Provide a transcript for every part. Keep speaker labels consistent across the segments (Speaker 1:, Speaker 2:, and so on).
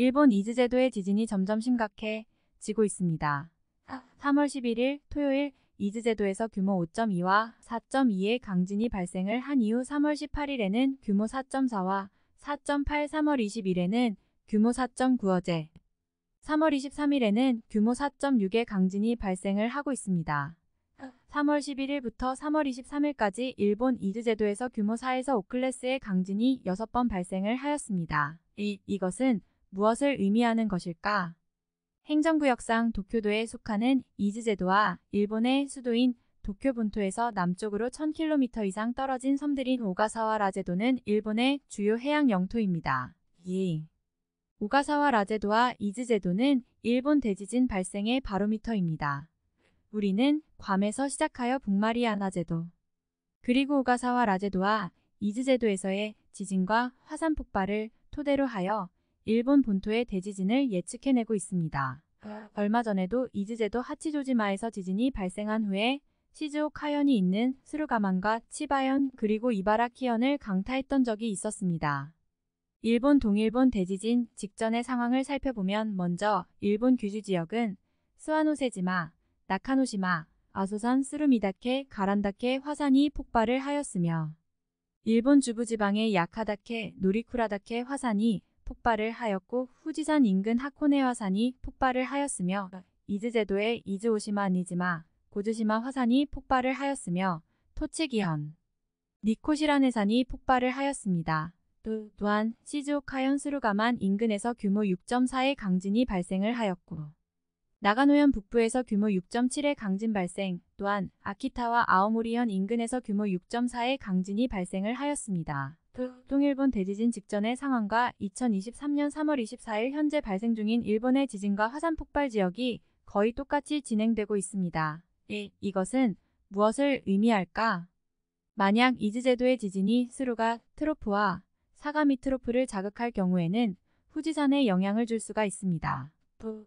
Speaker 1: 일본 이즈제도의 지진이 점점 심각해지고 있습니다. 3월 11일 토요일 이즈제도에서 규모 5.2와 4.2의 강진이 발생을 한 이후 3월 18일에는 규모 4.4와 4.8, 3월 20일에는 규모 4.9 어제, 3월 23일에는 규모 4.6의 강진이 발생을 하고 있습니다. 3월 11일부터 3월 23일까지 일본 이즈제도에서 규모 4에서 5클래스의 강진이 6번 발생을 하였습니다. 이, 이것은 무엇을 의미하는 것일까? 행정구역상 도쿄도에 속하는 이즈제도와 일본의 수도인 도쿄 본토에서 남쪽으로 1000km 이상 떨어진 섬들인 오가사와 라제도는 일본의 주요 해양 영토입니다. 2. 오가사와 라제도와 이즈제도는 일본 대지진 발생의 바로미터입니다. 우리는 괌에서 시작하여 북마리아나제도, 그리고 오가사와 라제도와 이즈제도에서의 지진과 화산 폭발을 토대로 하여 일본 본토의 대지진을 예측해내고 있습니다. 얼마 전에도 이즈제도 하치조지마에서 지진이 발생한 후에 시즈오카현이 있는 스루가만과 치바현 그리고 이바라키현을 강타했던 적이 있었습니다. 일본 동일본 대지진 직전의 상황을 살펴보면 먼저 일본 규슈 지역은 스와노세지마, 나카노시마, 아소산 스루미다케, 가란다케 화산이 폭발을 하였으며 일본 중부지방의 야케다케, 노리쿠라다케 화산이 폭발을 하였고 후지산 인근 하코네 화산이 폭발을 하였으며 이즈제도의 이즈오시마 니지마, 고즈시마 화산이 폭발을 하였으며 토치기현, 니코시라네산이 폭발을 하였습니다. 또, 또한 시즈오카 현 스루가만 인근에서 규모 6.4의 강진이 발생을 하였고 나가노현 북부에서 규모 6.7의 강진 발생, 또한 아키타와 아오모리현 인근에서 규모 6.4의 강진이 발생을 하였습니다. 동일본 대지진 직전의 상황과 2023년 3월 24일 현재 발생 중인 일본의 지진과 화산 폭발 지역이 거의 똑같이 진행되고 있습니다. 이, 이것은 무엇을 의미할까? 만약 이즈제도의 지진이 스루가 트로프와 사가미 트로프를 자극할 경우에는 후지산에 영향을 줄 수가 있습니다.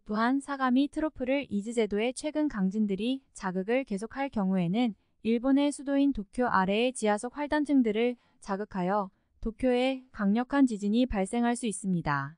Speaker 1: 또한 사가미 트로프를 이즈제도의 최근 강진들이 자극을 계속할 경우에는 일본의 수도인 도쿄 아래의 지하석 활단층들을 자극하여 도쿄에 강력한 지진이 발생할 수 있습니다.